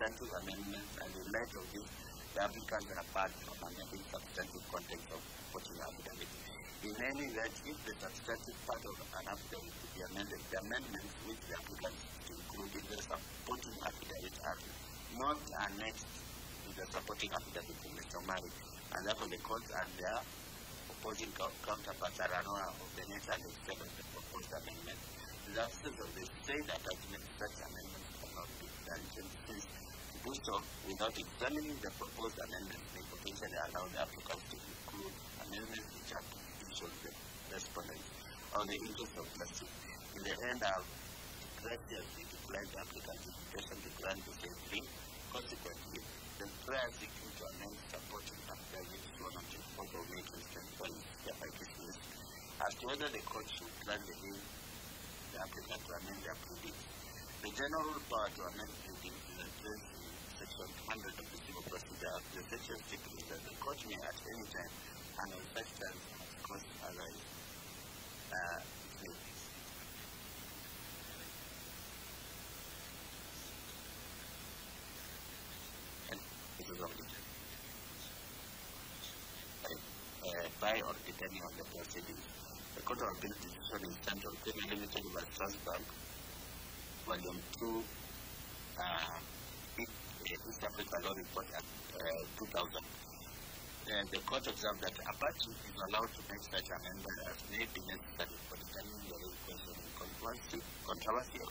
substantive amendments, and in light of this, the applicants are barred from amending substantive contents of supporting affidavit. In any event, if the substantive part of an affidavit to be amended, the amendments which the applicants to include in the supporting affidavit are not annexed to the supporting affidavit in the summary, and therefore the courts and their opposing co- counterparts are unaware of the nature and extent of the proposed amendment. The absence of the said attachment, such amendments cannot be done since do so without examining the proposed amendments may potentially allow the applicants to include amendments which are beneficial to respondents or the interest of justice. In the end, I have graciously declined the applicant's invitation to grant the same thing. Consequently, the prayer seeking to amend supporting affidavit shown on the 4th of May 2021 is hereby dismissed. As to whether the court should grant the leave the applicant to amend their pleadings, the general power to amend pleadings is addressed section 100 of the Civil Procedure Act. The that the court may at any time and on such terms as cause arise uh, is only uh, by or depending on the proceedings. The Court of Appeal decision in Central Kenya Limited by Trust Bank, Volume 2, uh, East Africa Law Report at uh, 2000. And the court observed that a party is allowed to make such amendment as may be necessary for determining the question in controversy, controversy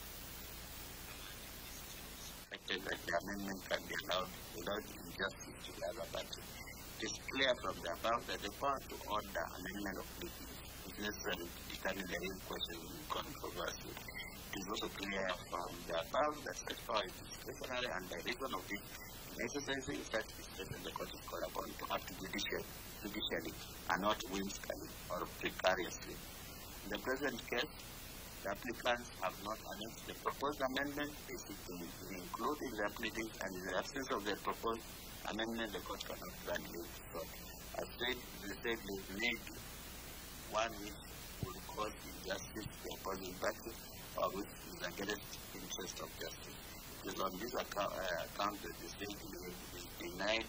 expected that the amendment can be allowed without injustice to the other party. It is clear from the above that the power to order amendment of pleadings is necessary to determine the real question in controversy. It is also clear from the above that such is discretionary and by reason of this, in exercising such discretion, the court is called upon to act judicially, judicially and not whimsically or precariously. In the present case, the applicants have not annexed the proposed amendment. To include in their pleadings and in the absence of the proposed amendment, the court cannot grant leave to sort. As said, the said may be one which would cause injustice to the opposing party or which is against interest of justice. Is on this account, uh, account the leave is denied.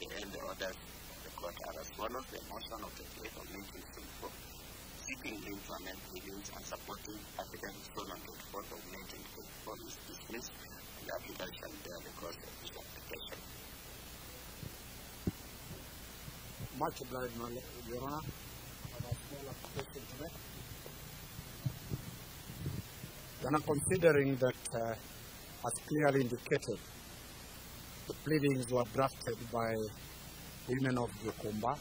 The end the orders of the court are as follows. The motion of the plate of May 2024 seeking to amend pleadings and supporting affidavit shown on 24th of May 2024 is dismissed and the applicant shall bear the cost of this application. Much obliged, Your Honor. I have a small application to make. Honor, considering that, uh, as clearly indicated, the pleadings were drafted by women of Gikomba,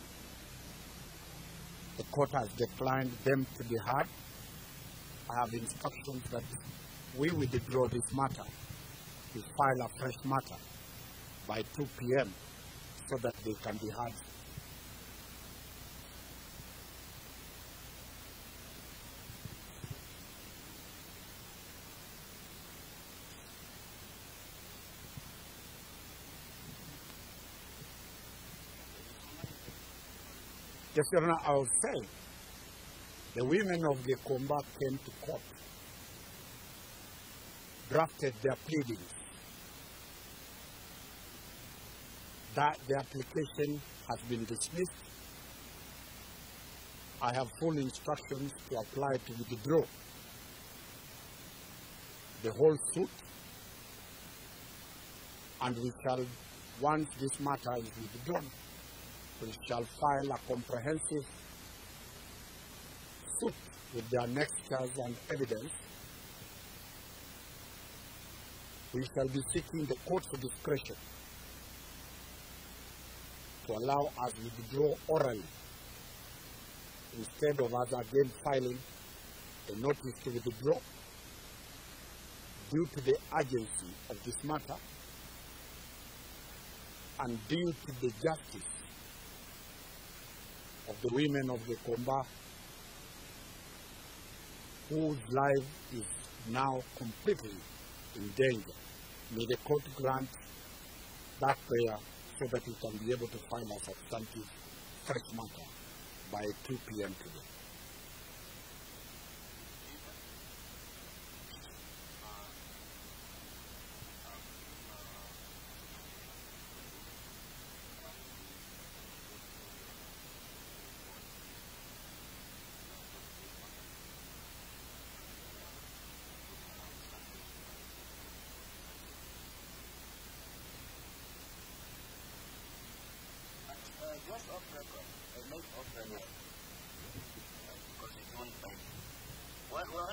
the court has declined them to be heard. I have instructions that we withdraw this matter, we file a fresh matter by 2 p.m. so that they can be heard Honor, I was saying, the women of Gikomba came to court, drafted their pleadings, that the application has been dismissed. I have full instructions to apply to withdraw the whole suit, and we shall, once this matter is withdrawn, we shall file a comprehensive suit with the annexures and evidence. We shall be seeking the court's discretion to allow us to withdraw orally instead of us again filing a notice to withdraw due to the urgency of this matter and due to the justice of the women of Gikomba whose life is now completely in danger. May the court grant that prayer so that we can be able to file a substantive fresh matter by 2 p.m. today.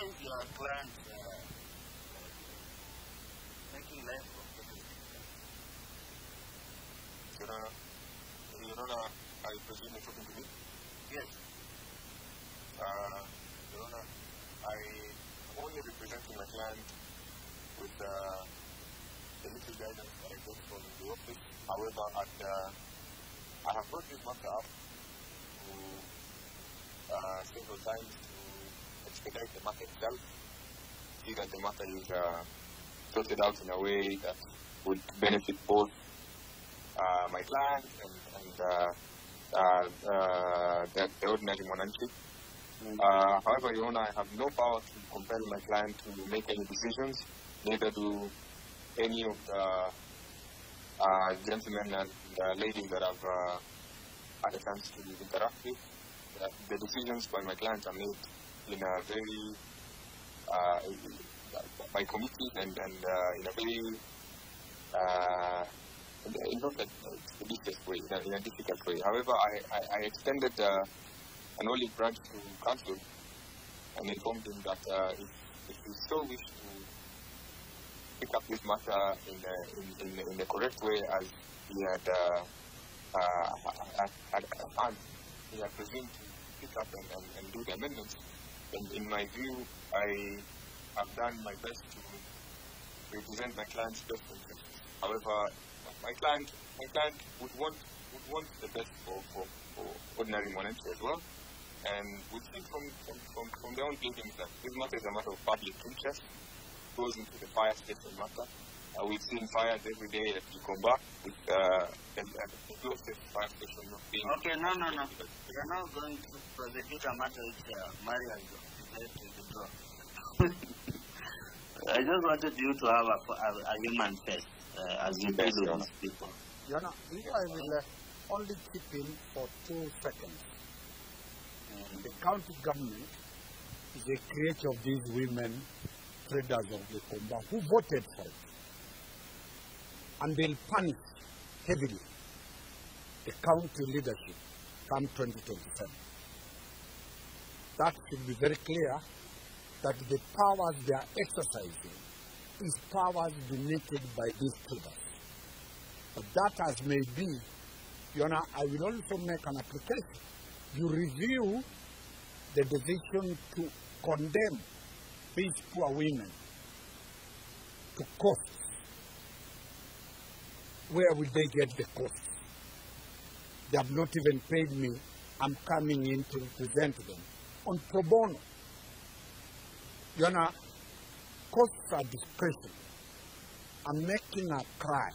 is your client uh, making less of the Your Honor, Your Honor, I presume you're talking to me? Yes. Uh, Your Honor, I am only representing my client with uh, the little guidance I get from the office. However, at, uh, I have brought this matter up to uh, several times to expedite the matter itself, see that the matter is uh, sorted out in a way that would benefit both uh, my client and, and uh, the, ordinary Mwananchi. Uh, however, Your Honor, I have no power to compel my client to make any decisions, neither do any of the uh, gentlemen and uh, ladies that I've uh, had a chance to interact with. Uh, the decisions by my client are made in a very, uh, by committees and, and uh, in a very, uh, in not a, the easiest way, in a, in a difficult way. However, I, I, I extended uh, an olive branch to counsel and informed him that uh, if, if he so wish to pick up this matter in the, in, in, in the correct way as he had, uh, uh, had, had, he had presumed to pick up and, and, and do the amendments, then in my view, I have done my best to represent my client's best interests. However, my client, my client would want, would want the best for, for, for ordinary Mwananchi as well. And we see from, from, from, from their own pleadings that this matter is a matter of public interest, it goes into the fire station matter. Uh, we've seen fires every day at Gikomba with uh, and, and the closest fire station not being. Okay, no, no, no. We are not going to prosecute a matter which uh, Mario has decided to withdraw. I just wanted you to have a, a, a human face uh, as you Yes, deal Your with these people. Your Honor, if I will uh, only chip in for two seconds. The county government is a creature of these women traders of the Komba who voted for it. And they'll punish heavily the county leadership come 2027. That should be very clear that the powers they are exercising is powers donated by these traders. But that as may be, Your Honor, I will also make an application. You review the decision to condemn these poor women to costs. Where will they get the costs? They have not even paid me. I'm coming in to represent them on pro bono. Your Honor, costs are discretion. I'm making a cry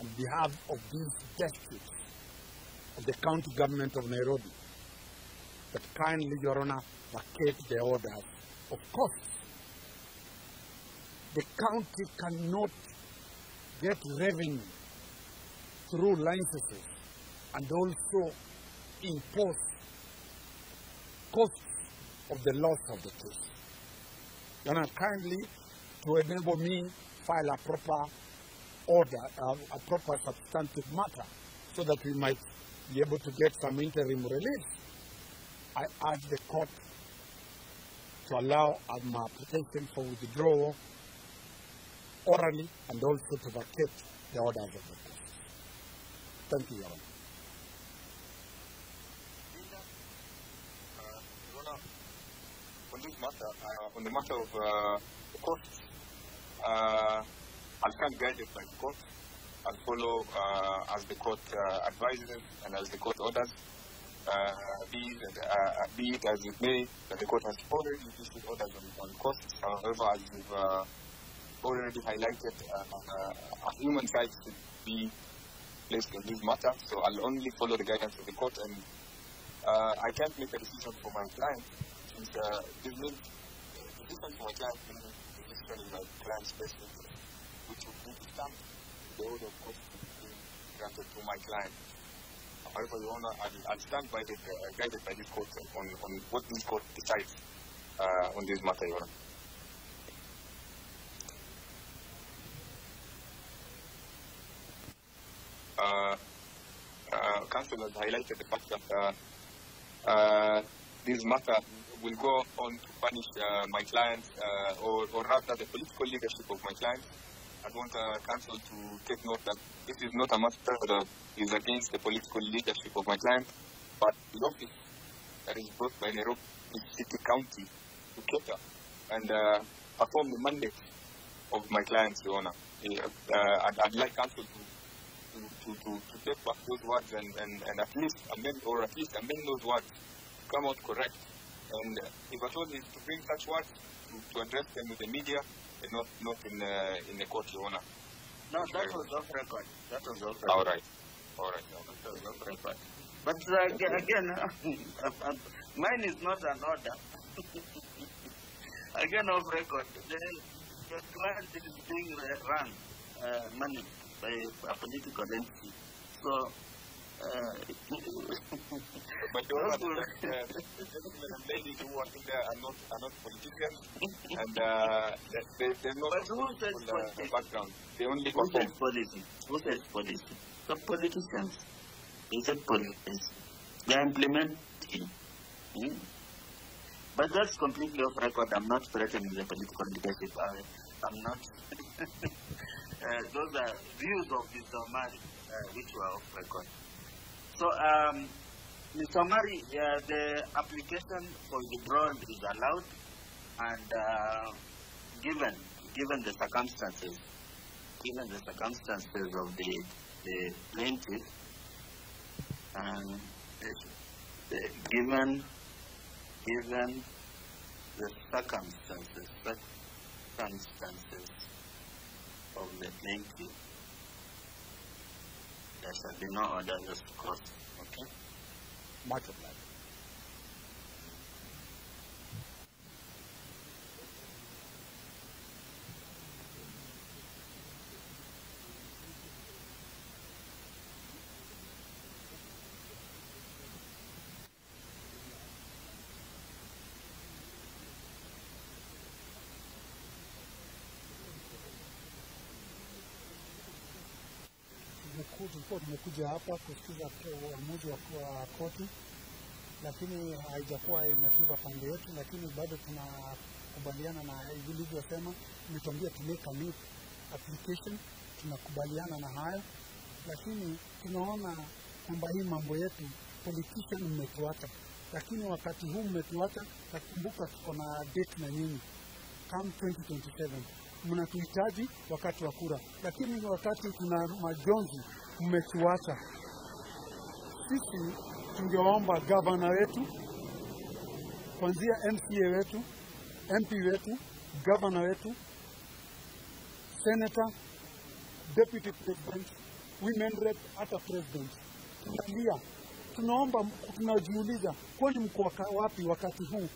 on behalf of these districts of the county government of Nairobi that kindly, Your Honor, vacate the orders. Of course, the county cannot get revenue through licenses and also impose costs of the loss of the case. Your Honor, kindly to enable me file a proper order, uh, a proper substantive matter, so that we might be able to get some interim relief. I urge the court to allow my application for withdrawal orally and also to vacate the orders of the court. Thank you, Your Honor. Uh, on this matter, uh, on the matter of uh, costs, uh, I'll stand it by the court. I'll follow uh, as the court uh, advises and as the court orders. Uh, be, it, be it as it may, that the court has already issued orders on, on costs. However, as you've already highlighted, a human side should be placed in this matter. So I'll only follow the guidance of the court, and I can't make a decision for my client since uh, this means decision for my client means the decision in my client's best interest, which would need to stamp the order of being granted to my client. However, Your Honor, I'll, I'll stand by the, uh, guided by this court on, on what this court decides uh, on this matter, Your Honor. Uh, uh, Council has highlighted the fact that uh, uh, this matter will go on to punish uh, my clients, uh, or, or rather the political leadership of my clients. I want uh, council to take note that this is not a matter that is against the political leadership of my client, but the office that is brought by Nairobi City County to cater and uh, perform the mandate of my clients, Your Honor. Uh, I'd, I'd like council to, to, to, to take back those words and, and, and at least amend, or at least amend those words to come out correct. And uh, if at all is to bring such words, to, to address them with the media, not, not in, uh, in the court, Your Honor. No, that was off record. That was off record. All right. All right. That was off record. But uh, again, again uh, mine is not an order. again, off record. The, the client is being run, uh, managed by a political entity. So, uh, But Your Honor, the, gentlemen and ladies who are there are not, are not politicians, and uh, they, they, they're not But who says politics? background. They only who says policy? Who says policy? The politicians. Is it policy? They are implementing. Hmm? But that's completely off record. I'm not threatening the political leadership. I, I'm not. uh, those are views of Mr. Omari, uh, which were off record. So, um, Mr. Omari, uh, the application for the broad is allowed, and uh, given given the circumstances, given the circumstances of the the plaintiff, and the, given given the circumstances circumstances of the plaintiff, there shall be no other course. Okay. Much Tumeku- tumekuja hapa kusikiza uamuzi wa koti, lakini haijakuwa imefika pande yetu, lakini bado tunakubaliana na ilivyosema, imetuambia to make a new application, tunakubaliana na hayo, lakini tunaona kwamba hii mambo yetu politician mmetuacha, lakini wakati huu mmetuacha, nakumbuka tuko na date na nyinyi come 2027 mnatuhitaji wakati wa kura, lakini wakati tuna majonzi mmetuacha. Sisi tungewaomba gavana wetu kuanzia MCA wetu, MP wetu, gavana wetu, senator, deputy president, women rep, hata president, tunalia, tunaomba, tunajiuliza, kwani mko wapi wakati huu?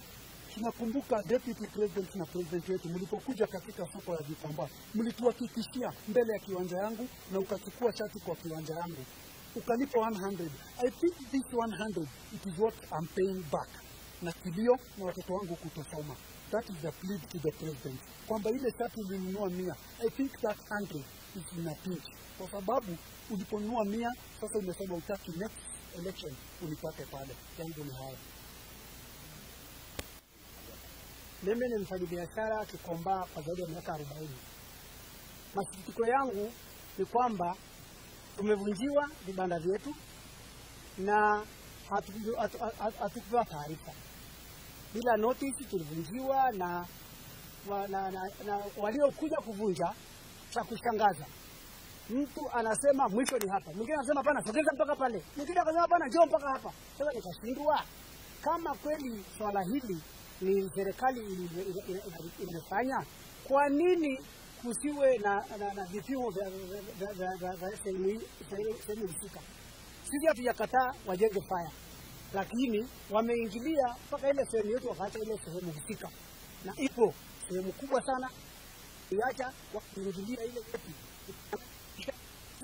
Tunakumbuka deputy president na president wetu mlipokuja katika soko ya vitambaa, mlituhakikishia mbele ya kiwanja yangu na ukachukua shati kwa kiwanja yangu ukalipa 100. I think this 100 it is what I'm paying back na kilio na watoto wangu kutosoma. That is the plea to the president kwamba ile shati ulinunua mia, I think that 100 is in a pinch, kwa sababu uliponunua mia sasa umesema utaki next election unipate pale. Yangu ni haya. Mimi ni mfanyabiashara Kikomba kwa zaidi ya miaka arobaini. Masikitiko yangu ni kwamba tumevunjiwa vibanda vyetu na hatu- hatu- hatu- hatukupewa taarifa. Bila notisi tulivunjiwa na, wa, na, na, na waliokuja kuvunja, cha kushangaza mtu anasema mwisho ni hapa, mwingine anasema hapana, sogeza mpaka pale, mwingine akasema hapana, njoo mpaka hapa. Sasa nikashindwa kama kweli swala hili ni serikali imefanya, kwa nini kusiwe na, na, na vipimo vya- sehemu husika? Sisi hatujakataa wajenge faya, lakini wameingilia mpaka ile sehemu yetu, wakaacha ile sehemu husika, na ipo sehemu kubwa sana. Iacha wakiingilia ile yetu.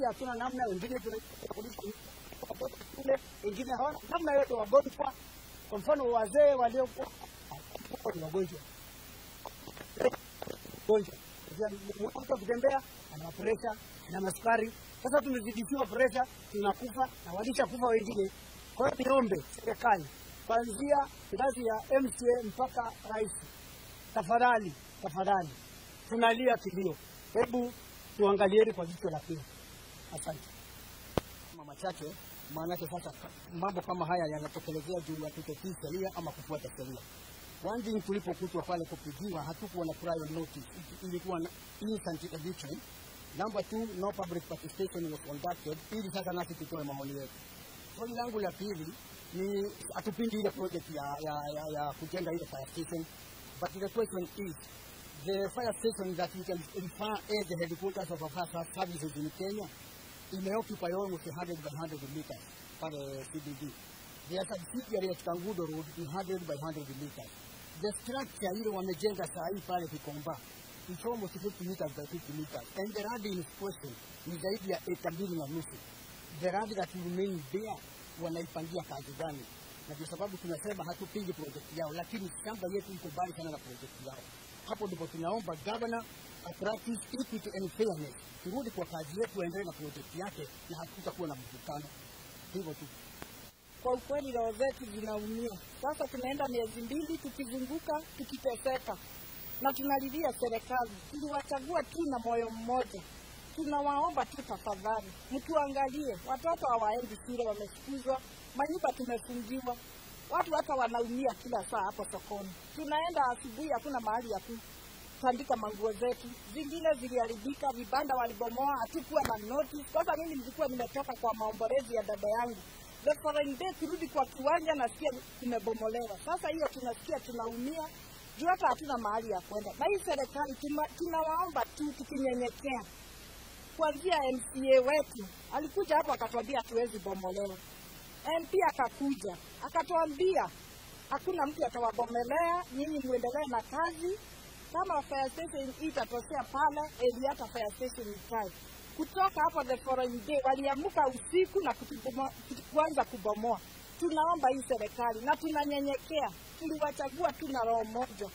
Hatuna namna, wengine wengine hawana. Namna yote. Wagonjwa kwa mfano, wazee waliokuwa ni wagonjwa gonjwa mtu kutembea ana presha na masukari. Sasa tumezidishiwa presha, tunakufa na walisha kufa wengine. Kwa hiyo niombe serikali kuanzia ngazi ya MCA mpaka rais. Tafadhali, tafadhali, tunalia kilio, hebu tuangalieni kwa jicho la pili. Asante. Kama machache, maanake sasa mambo kama haya yanatokelezea juu ya kutotii sheria ama kufuata sheria. Thing tulipokutwa pale kupigiwa, hatukuwa na prior notice, ilikuwa na instant eviction. Number two, no public participation was conducted, ili sasa nasi tutoe maoni yetu. Swali langu la pili ni hatupindi ile project ya, ya, ya, ya kujenga ile fire station, but the question is the fire station that we can refer as the headquarters of our services in Kenya imeoccupy almost 100 by 100 meters pale CBD. Their subsidiary at Kangudo Road is 100 by 100 meters. The structure ile wamejenga saa hii pale Kikomba is almost 50 meters by 50 meters and the radi in question ni zaidi ya eka mbili na nusu. The radi that remain there wanaipangia kazi gani? Na ndio sababu tunasema hatupingi project yao, lakini shamba yetu iko mbali sana na project yao. Hapo ndipo tunaomba governor practice equity and fairness, turudi kwa kazi yetu, aendelee na project yake na hatutakuwa na mvutano. Hivyo tu. Kwa ukweli roho zetu zinaumia. Sasa tunaenda miezi mbili tukizunguka tukiteseka, na tunalilia serikali. Tuliwachagua tu na moyo mmoja, tunawaomba tu tafadhali, mtuangalie. Watoto hawaendi shule, wamefukuzwa, manyumba tumefungiwa, watu hata wanaumia kila saa hapo sokoni. Tunaenda asubuhi, hakuna mahali ya kutandika manguo zetu, zingine ziliharibika, vibanda walibomoa, hatukuwa na notice. Kwanza mimi nilikuwa nimetoka kwa maombolezi ya dada yangu following day turudi kwa kiwanja nasikia tumebomolewa. Sasa hiyo tunasikia tunaumia juu hata hatuna mahali ya kwenda. Na hii serikali tunawaomba tu tukinyenyekea, kuanzia MCA wetu alikuja hapo akatuambia hatuwezi bomolewa. MP akakuja akatuambia hakuna mtu atawabomelea, nyinyi muendelee na kazi. Kama fire station itatosea pale, eli hata fire station ikae. Kutoka hapo the following day waliamuka usiku na kuanza kubomoa. Tunaomba hii serikali na tunanyenyekea, tuliwachagua tu na roho moja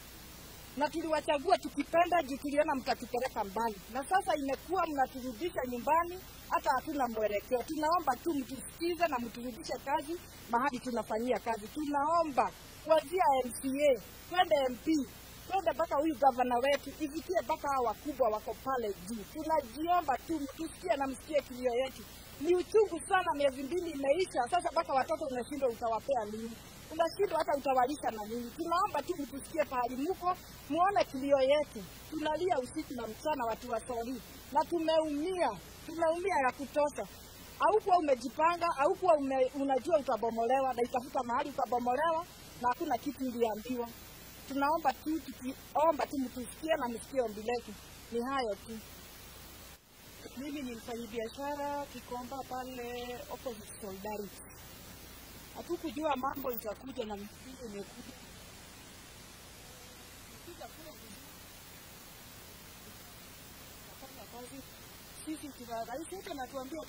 na tuliwachagua tukipenda juu tuliona mtatupeleka mbali, na sasa imekuwa mnaturudisha nyumbani, hata hatuna mwelekeo. Tunaomba tu mtusikize na mturudishe kazi mahali tunafanyia kazi. Tunaomba kuanzia MCA twende MP twende mpaka huyu gavana wetu, ifikie mpaka hawa wakubwa wako pale juu. Tunajiomba tu mtusikie na msikie kilio yetu. Ni uchungu sana, miezi mbili imeisha sasa, mpaka watoto unashindwa utawapea nini? unashindwa hata utawalisha na nini. Tunaomba tu mtusikie pahali muko, muone kilio yetu. Tunalia usiku na mchana, watu wa Sori, na tumeumia, tumeumia ya kutosha. Haukuwa umejipanga, haukuwa ume, unajua utabomolewa, na ikafika mahali ukabomolewa na hakuna kitu iliambiwa. Tunaomba tu, tukiomba tu mtusikie na msikie ombi letu. Ni hayo tu. Mimi ni mfanyabiashara Kikomba pale opposite Solidarity hatukujua mambo itakuja na mpigo imekuja. Kazi, sisi tuna rais wetu anatuambia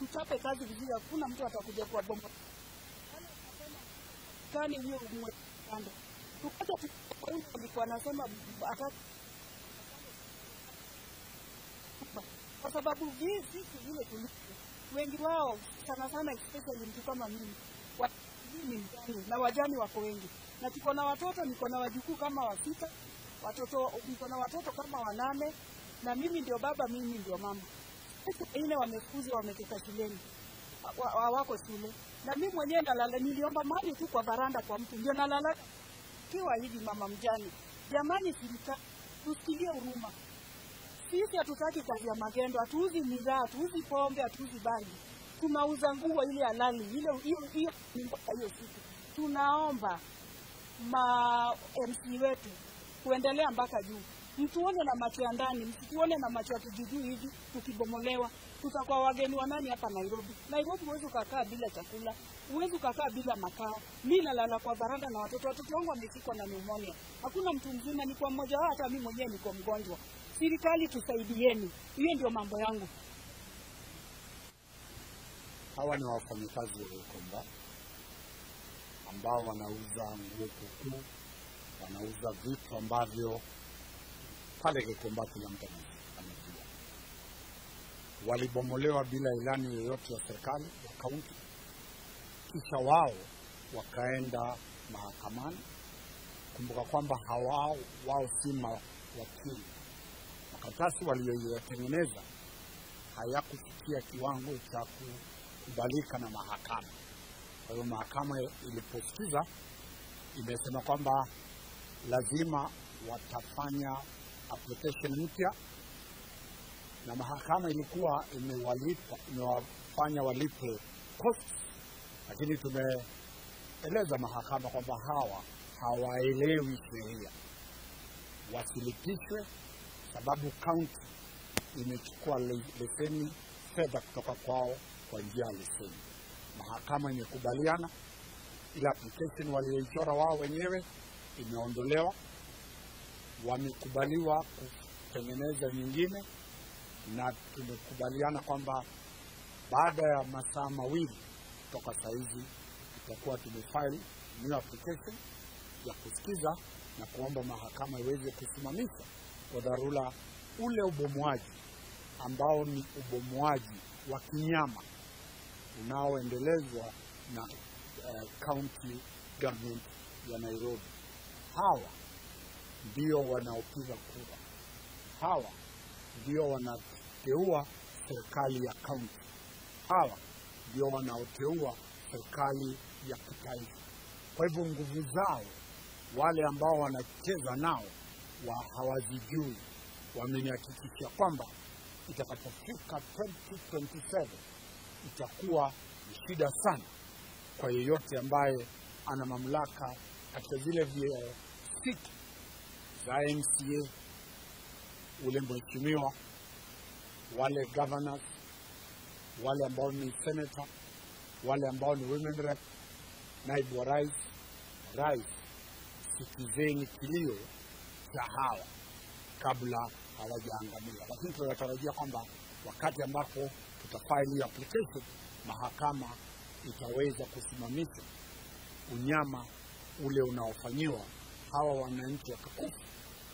mchape kazi vizuri, hakuna mtu atakuja kwa kani hiyo kando. Tukata tu alikuwa anasema ata kwa sababu vii sisi vile tulivyo. Wengi wao sana sana especially mtu kama mimi ni mjane na wajani wako wengi. Na tuko na watoto niko na wajukuu kama wasita watoto niko na watoto kama wanane na mimi ndio baba mimi ndio mama. Wengine wamefuzi wametoka shuleni wa- wa- wako shule na mimi mwenyewe nalala niliomba mali tu kwa varanda kwa mtu. Ndio nalala kiwa hivi mama mjani. Jamani sirika tusikilie huruma. Sisi hatutaki kazi ya magendo, hatuuzi miraa, hatuuzi pombe, hatuuzi bangi, tunauza nguo ile halali ile hiyo hiyo siku. Tunaomba ma MC wetu kuendelea mpaka juu, mtuone na macho ya ndani, msituone na macho ya kijujuu hivi tukibomolewa. Tutakuwa wageni wa nani hapa Nairobi? Nairobi huwezi ukakaa bila chakula, huwezi ukakaa bila makaa Mi nalala kwa baranda na watoto, watoto wangu wamefikwa na pneumonia, hakuna mtu mzima, ni kwa mmoja wao, hata mi mwenyewe niko mgonjwa. Serikali tusaidieni, hiyo ndio mambo yangu. Hawa ni wafanyakazi wa Gikomba ambao wanauza nguo kukuu, wanauza vitu ambavyo pale Gikomba kila mtu. Walibomolewa bila ilani yoyote ya serikali ya kaunti, kisha wao wakaenda mahakamani. Kumbuka kwamba hawao wao si mawakili. Makaratasi waliyoyatengeneza hayakufikia kiwango cha kukubalika na mahakama. Kwa hiyo mahakama iliposikiza imesema kwamba lazima watafanya application mpya, na mahakama ilikuwa imewalipa imewafanya walipe cost, lakini tumeeleza mahakama kwamba hawa hawaelewi sheria, wasilipishwe sababu kaunti imechukua leseni fedha kutoka kwao kwa njia ya leseni. Mahakama imekubaliana, ile application walioichora wao wenyewe imeondolewa, wamekubaliwa kutengeneza nyingine, na tumekubaliana kwamba baada ya masaa mawili kutoka sahizi tutakuwa tumefile new application ya kusikiza na kuomba mahakama iweze kusimamisha kwa dharura ule ubomoaji ambao ni ubomoaji wa kinyama unaoendelezwa na uh, county government ya Nairobi. Hawa ndio wanaopiga kura, hawa ndio wanateua serikali ya kaunti, hawa ndio wanaoteua serikali ya kitaifa. Kwa hivyo nguvu zao wale ambao wanacheza nao wa hawazijui, wamenihakikishia kwamba itakapofika 2027 itakuwa shida sana kwa yeyote ambaye ana mamlaka katika zile vyeo sita za MCA, ule mheshimiwa, wale governors, wale ambao ni senator, wale ambao ni women rep, naibu wa rais, rais, sikizeni kilio cha hawa kabla hawajaangamia, lakini tunatarajia kwamba wakati ambapo tutafaili application, mahakama itaweza kusimamisha unyama ule unaofanyiwa hawa wananchi wa Kakuku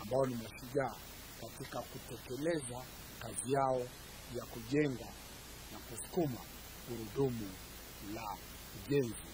ambao ni mashujaa katika kutekeleza kazi yao ya kujenga na kusukuma gurudumu la ujenzi